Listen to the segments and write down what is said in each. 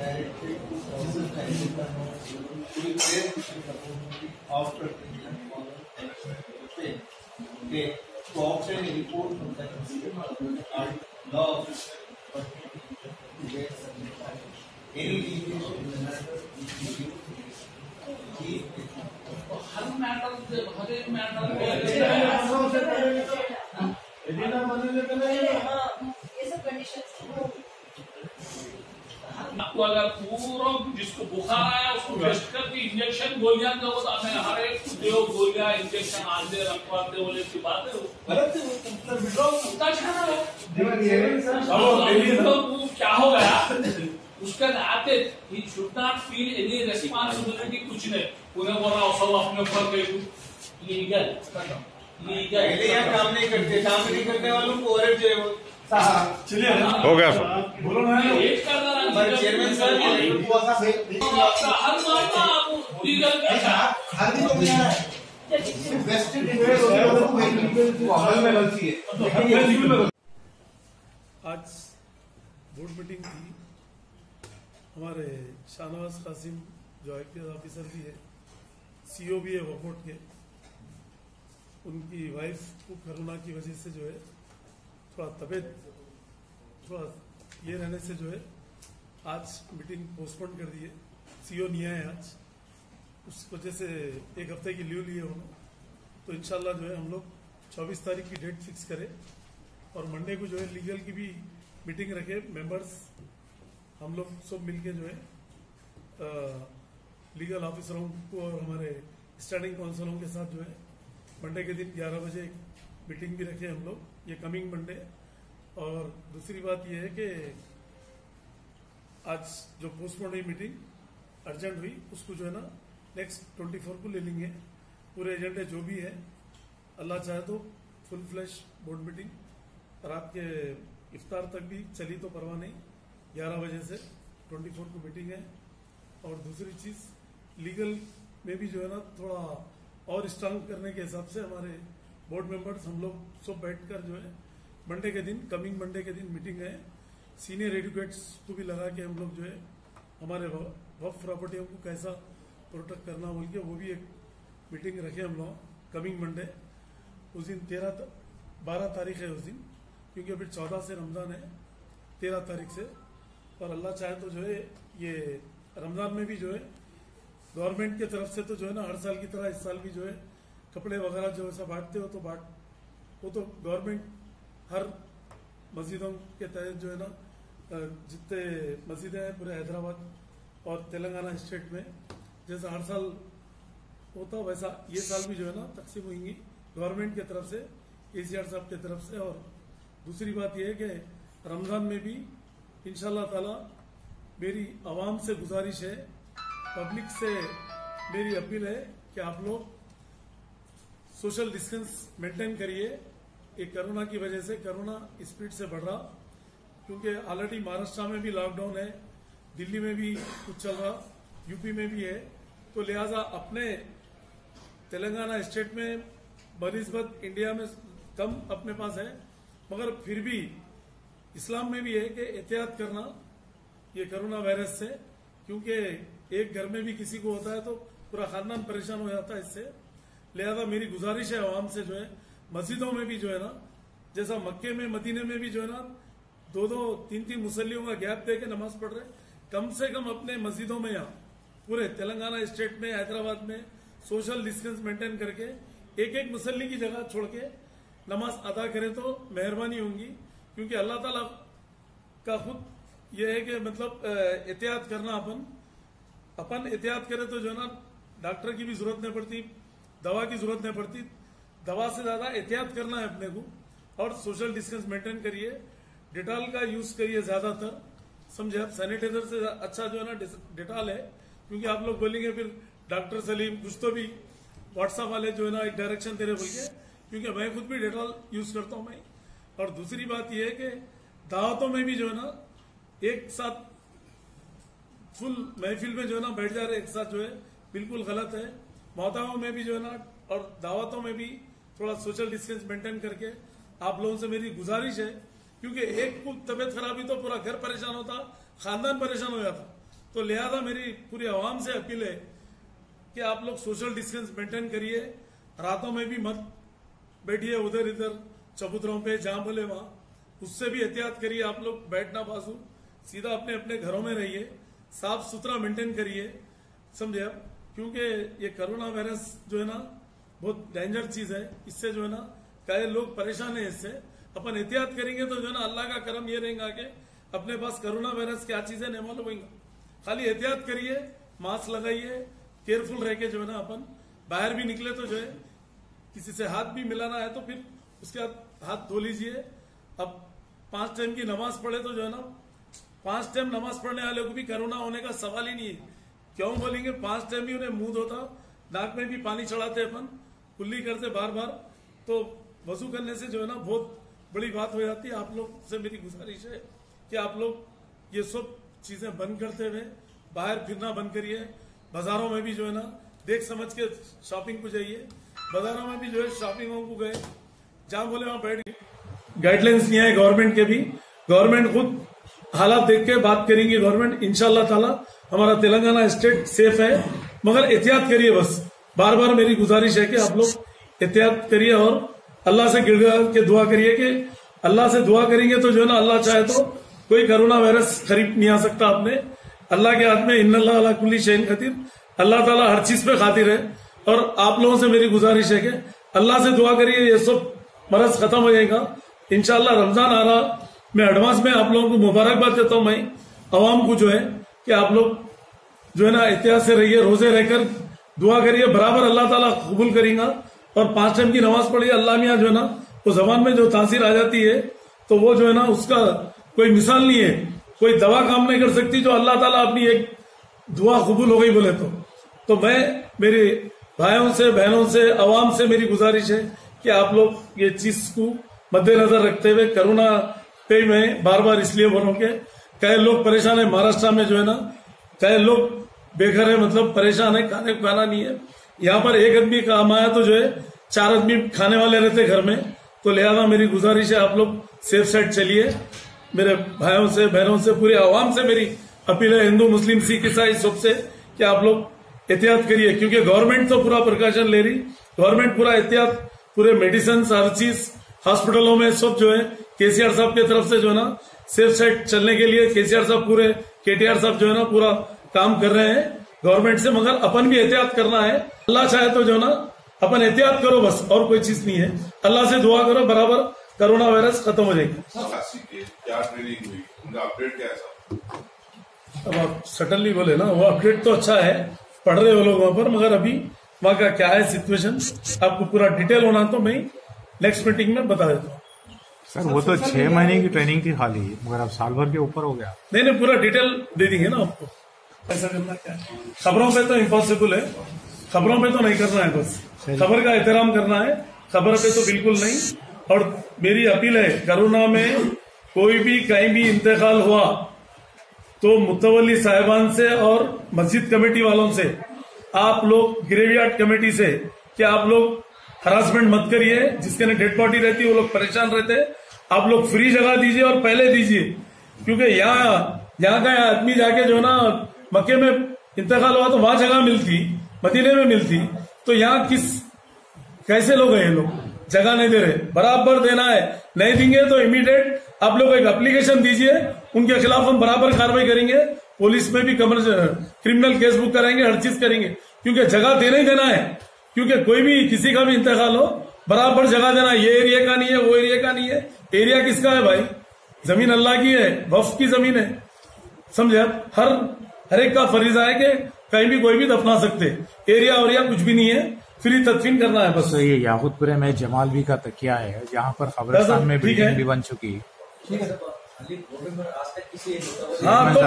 okay. Okay. To obtain a report from the Constitution and law officer to get any deviation in the matter which is keep हर matter हर एक matter ये सब आपको अगर पूरा जिसको बुखार आया उसको टेस्ट करके इंजेक्शन गोलियाँ दो तो हमें हर एक को दो गोलियाँ इंजेक्शन आज दे रखवा दे बोले की बात है गलत है वो मतलब विड्रॉ पता चला वो चलो तो वो क्या हो गया? उसके नाते he should not feel any responsibility कुछ नहीं। उन्हें बोला सब अपने ऊपर के लीगल पहले लीगल यहाँ काम नहीं करते काम नहीं करने वालों को ओवरहेड जो है वो। चलिए हो। गया सर। बोलो ना। एक कर लीगल का आज बोर्ड मीटिंग थी हमारे शाहनवाज कासिम जो आई ऑफिसर भी है सीओ भी है वकोट के उनकी वाइफ को कोरोना की वजह से जो है थोड़ा तबीयत थोड़ा ये रहने से जो है आज मीटिंग पोस्टपोन कर दी है। सीओ नहीं आए आज। उस वजह से एक हफ़्ते की लीव लिए उन्होंने। तो इंशाल्लाह जो है हम लोग 24 तारीख की डेट फिक्स करें और मंडे को जो है लीगल की भी मीटिंग रखे। मेंबर्स हम लोग सब मिलके जो है आ, लीगल ऑफिसरों को और हमारे स्टैंडिंग काउंसिलों के साथ जो है मंडे के दिन 11 बजे मीटिंग भी रखे हम लोग। ये कमिंग मंडे। और दूसरी बात ये है कि आज जो हुई मीटिंग अर्जेंट हुई, उसको जो है ना नेक्स्ट 24 को ले लेंगे। पूरे एजेंडे जो भी है, अल्लाह चाहे तो फुल फ्लैश बोर्ड मीटिंग रात के इफ्तार तक भी चली तो परवाह नहीं। ग्यारह बजे से ट्वेंटी फोर को मीटिंग है। और दूसरी चीज़ लीगल में भी जो है ना थोड़ा और स्ट्रांग करने के हिसाब से हमारे बोर्ड मेंबर्स हम लोग सब बैठकर जो है मंडे के दिन कमिंग मंडे के दिन मीटिंग है। सीनियर एडुकेट्स को भी लगा के हम लोग जो है, हमारे वफ प्रॉपर्टियों को कैसा प्रोटेक्ट करना बोल के वो भी एक मीटिंग रखे हम लोग कमिंग मंडे उस दिन तेरह बारह तारीख है उस दिन, क्योंकि अभी चौदह से रमज़ान है, तेरह तारीख से। और अल्लाह चाहे तो जो है, ये रमज़ान में भी जो है गवर्नमेंट की तरफ़ से तो जो है ना, हर साल की तरह इस साल भी जो है, कपड़े वगैरह जो ऐसा बांटते हो तो बांट, वो तो गवर्नमेंट हर मस्जिदों के तहत जो है ना जितने मस्जिदें हैं पूरे हैदराबाद और तेलंगाना स्टेट में, जैसा हर साल होता वैसा ये साल भी जो है ना तकसीम होंगी गवर्नमेंट की तरफ़ से, केसीआर साहब की तरफ़ से। और दूसरी बात यह है कि रमज़ान में भी इंशाल्लाह ताला मेरी आवाम से गुजारिश है, पब्लिक से मेरी अपील है कि आप लोग सोशल डिस्टेंस मेंटेन करिए। ये कोरोना की वजह से, कोरोना स्पीड से बढ़ रहा। क्योंकि ऑलरेडी महाराष्ट्र में भी लॉकडाउन है, दिल्ली में भी कुछ चल रहा यूपी में भी है। तो लिहाजा अपने तेलंगाना स्टेट में बनस्बत इंडिया में कम अपने पास है, मगर फिर भी इस्लाम में भी है कि एहतियात करना, ये कोरोना वायरस से, क्योंकि एक घर में भी किसी को होता है तो पूरा खानदान परेशान हो जाता है इससे। लिहाजा मेरी गुजारिश है आवाम से जो है, मस्जिदों में भी जो है ना, जैसा मक्के में, मदीने में भी जो है ना दो दो तीन तीन मुसल्लियों का गैप दे के नमाज़ पढ़ रहे कम से कम अपने मस्जिदों में यहाँ, पूरे तेलंगाना स्टेट में, हैदराबाद में, सोशल डिस्टेंस मेंटेन करके एक एक मुसल्ली की जगह छोड़ के नमाज़ अदा करें तो मेहरबानी होंगी, क्योंकि अल्लाह ताला का खुद यह है कि मतलब एहतियात करना अपन अपन एहतियात करें तो जो ना, डॉक्टर की भी ज़रूरत नहीं पड़ती, दवा की ज़रूरत नहीं पड़ती, दवा से ज़्यादा एहतियात करना है अपने को, और सोशल डिस्टेंस मेंटेन करिए। डिटॉल का यूज़ करिए ज़्यादातर। समझे आप, सैनिटाइजर से अच्छा जो है ना डिटॉल है, क्योंकि आप लोग बोलेंगे फिर डॉक्टर सलीम, कुछ तो भी व्हाट्सएप वाले जो है ना, एक डायरेक्शन दे रहे बोल के, क्योंकि मैं खुद भी डेटॉल यूज़ करता हूँ मैं और दूसरी बात यह है कि दावतों में भी जो है ना, एक साथ फुल महफिल में जो है ना, बैठ जा रहे एक साथ जो है, बिल्कुल गलत है। मौताओं में भी जो है ना, और दावतों में भी थोड़ा सोशल डिस्टेंस मेंटेन करके आप लोगों से मेरी गुजारिश है क्योंकि एक को तबियत खराबी तो पूरा घर परेशान होता, खानदान परेशान हो जाता। तो लिहाजा मेरी पूरी आवाम से अपील है कि आप लोग सोशल डिस्टेंस मेंटेन करिए। रातों में भी मत बैठिए उधर इधर, चबूतरों पे, जहाँ बोले वहाँ। उससे भी एहतियात करिए आप लोग, बैठना बाजू। सीधा अपने अपने घरों में रहिए। साफ़ सुथरा मेंटेन करिए। समझे आप? क्योंकि ये कोरोना वायरस जो है ना, बहुत डेंजर चीज़ है। इससे जो है ना कई लोग परेशान है इससे? अपन एहतियात करेंगे तो जो है ना, अल्लाह का करम ये रहेगा कि अपने पास कोरोना वायरस क्या चीज़ नहीं मालूम होगा खाली एहतियात करिए, मास्क लगाइए केयरफुल रह के जो है ना अपन बाहर भी निकले तो जो है, किसी से हाथ भी मिलाना है तो फिर उसके हाथ धो लीजिए। अब पाँच टाइम की नमाज़ पढ़े तो जो है ना, पाँच टाइम नमाज़ पढ़ने वाले को भी कोरोना होने का सवाल ही नहीं है। क्यों बोलेंगे? पाँच टाइम भी उन्हें मुँह धोता, नाक में भी पानी चढ़ाते अपन, कुल्ली करते बार बार तो वज़ू करने से जो है ना, बहुत बड़ी बात हो जाती है। आप लोग से मेरी गुजारिश है कि आप लोग ये सब चीज़ें बंद करते हुए बाहर फिरना बंद करिए। बाजारों में भी जो है ना, देख समझ के शॉपिंग को जाइए। बाजारों में भी जो है शॉपिंगों को गए। जहाँ बोले वहाँ बैठ गए। गाइडलाइंस नहीं है गवर्नमेंट के भी। गवर्नमेंट खुद हालात देख के बात करेंगे। गवर्नमेंट इंशाल्लाह ताला, हमारा तेलंगाना स्टेट सेफ़ है। मगर एहतियात करिए बस। बार बार मेरी गुजारिश है कि आप लोग एहतियात करिए और अल्लाह से गिड़गा के दुआ करिए कि अल्लाह से दुआ करेंगे तो जो है ना अल्लाह चाहे तो कोई कोरोना वायरस खरीद नहीं आ सकता आपने। अल्लाह के हाथ में इन कुल्ली शैन खातिर अल्लाह ताला हर चीज़ पे खातिर है। और आप लोगों से मेरी गुजारिश है कि अल्लाह से दुआ करिए, ये सब मरज खत्म हो जाएगा। इनशाला रमज़ान आ रहा। मैं एडवांस में आप लोगों को मुबारकबाद देता हूँ। मैं अवाम को जो है कि आप लोग जो है ना एहतियात से रहिए, रोज़े रहकर दुआ करिए। बराबर अल्लाह ताला कबूल करेगा। और पाँच टाइम की नमाज़ पढ़ी, अल्लाह मियाँ जो है ना, वो जबान में जो तासीर आ जाती है तो वो जो है ना, उसका कोई मिसाल नहीं है, कोई दवा काम नहीं कर सकती जो अल्लाह ताला अपनी एक दुआ कबूल हो गई बोले तो। तो मैं, मेरे भाइयों से, बहनों से, अवाम से मेरी गुजारिश है कि आप लोग ये चीज़ को मद्देनजर रखते हुए करुणा पे मैं बार बार इसलिए बोलूँ कि कई लोग परेशान है, महाराष्ट्र में जो है ना, कई लोग बेघर है मतलब परेशान है, खाने को खाना नहीं है। यहाँ पर एक आदमी काम आया तो जो है, चार आदमी खाने वाले रहते घर में। तो लिहाजा मेरी गुजारिश है, आप लोग सेफ़ साइड चलिए। मेरे भाइयों से, बहनों से, पूरे आवाम से मेरी अपील है, हिंदू, मुस्लिम, सिख, ईसाई सबसे कि आप लोग एहतियात करिए। क्योंकि गवर्नमेंट तो पूरा प्रिकॉशन ले रही। गवर्नमेंट पूरा एहतियात, पूरे मेडिसिन हर चीज़ हॉस्पिटलों में सब जो है केसीआर साहब की तरफ़ से जो है ना सेफ़ साइड चलने के लिए केसीआर साहब पूरे केटीआर साहब जो है ना, पूरा काम कर रहे हैं। गवर्नमेंट से मगर अपन भी एहतियात करना है। अल्लाह चाहे तो जो है ना अपन एहतियात करो बस और कोई चीज़ नहीं है। अल्लाह से दुआ करो बराबर कोरोना वायरस खत्म हो जाएगी। काशी के क्या ट्रेनिंग हुई? उनका अपडेट क्या है अब आप सडनली बोले ना वो अपडेट तो अच्छा है पढ़ रहे हो लोग वहाँ पर मगर अभी वहाँ का क्या है सिचुएशन आपको पूरा डिटेल होना तो मैं नेक्स्ट मीटिंग में बता देता हूँ। सर वो तो छह महीने की ट्रेनिंग थी खाली मगर अब साल भर के ऊपर हो गया। नहीं नहीं पूरा डिटेल दे देंगे ना आपको। ऐसा करना क्या? खबरों पे तो इम्पॉसिबल है। खबरों पे तो नहीं करना है बस। खबर का एहतराम करना है। खबर पे तो बिल्कुल नहीं। और मेरी अपील है कोरोना में कोई भी कहीं भी इंतकाल हुआ तो मुतवली साहिबान से और मस्जिद कमेटी वालों से आप लोग ग्रेवयार्ड कमेटी से कि आप लोग हरासमेंट मत करिए। जिसके ने डेड बॉडी रहती है वो लोग परेशान रहते। हैं आप लोग फ्री जगह दीजिए और पहले दीजिए। क्योंकि यहाँ यहाँ का आदमी जाके जो ना मक्के में इंतकाल हुआ तो वहाँ जगह मिलती, मदीने में मिलती। तो यहाँ किस, कैसे लोग हैं ये लोग? जगह नहीं दे रहे। बराबर देना है। नहीं देंगे तो इमीडिएट आप लोग एक एप्लीकेशन दीजिए, उनके खिलाफ हम बराबर कार्रवाई करेंगे। पुलिस में भी कमर क्रिमिनल केस बुक कराएँगे, हर चीज़ करेंगे। क्योंकि जगह देना ही देना है। क्योंकि कोई भी किसी का भी इंतकाल हो, बराबर जगह देना, ये एरिया का नहीं है, वो एरिया का नहीं है। एरिया किसका है भाई? ज़मीन अल्लाह की है वफ की ज़मीन है। समझे हर हर एक का फरीजा है कि कहीं भी कोई भी दफना सकते। एरिया और कुछ भी नहीं है फ्री तदफीन करना है बस। तो ये याहूदपुरे में जमाल भी का तकिया है जहाँ पर कब्रिस्तान में बिल्डिंग भी बन चुकी। हाँ तो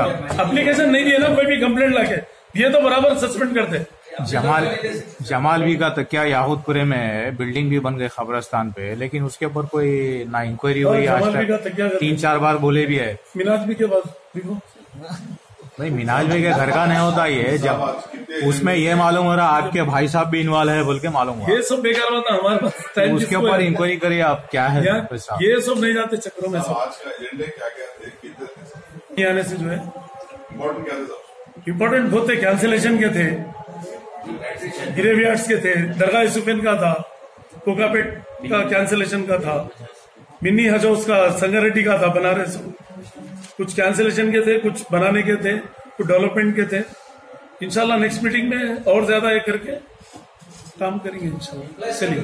एप्लीकेशन नहीं दिए ना कोई भी कंप्लेंट लाके ये तो बराबर सस्पेंड करते जमाल जमाल भी का तकिया याहूदपुरे में है बिल्डिंग भी बन गई कब्रिस्तान पे लेकिन उसके ऊपर कोई ना इंक्वायरी हुई और आज तक तीन चार बार बोले भी है। मिनाज भी के बाद भाई मिनाज भाई के घर का नहीं होता ये जब उसमें ये मालूम हो रहा आपके भाई साहब भी इन्वॉल्व है बोल के मालूम हुआ। ये सब बेकार बात है हमारे पास उसके ऊपर इंक्वायरी करिए आप क्या है ये सब नहीं जाते चक्रों में सब। आने से जो है। इम्पोर्टेंट बहुत थे कैंसिलेशन के थे। ग्रेवयार्ड्स के थे दरगाह सुफेन का था कोकापेट का कैंसिलेशन का था मिनी हजोस का संगारेड्डी का था बनारस। कुछ कैंसिलेशन के थे, कुछ बनाने के थे, कुछ डेवलपमेंट के थे। इंशाल्लाह नेक्स्ट मीटिंग में और ज़्यादा ये करके काम करेंगे, इंशाल्लाह। चलिए।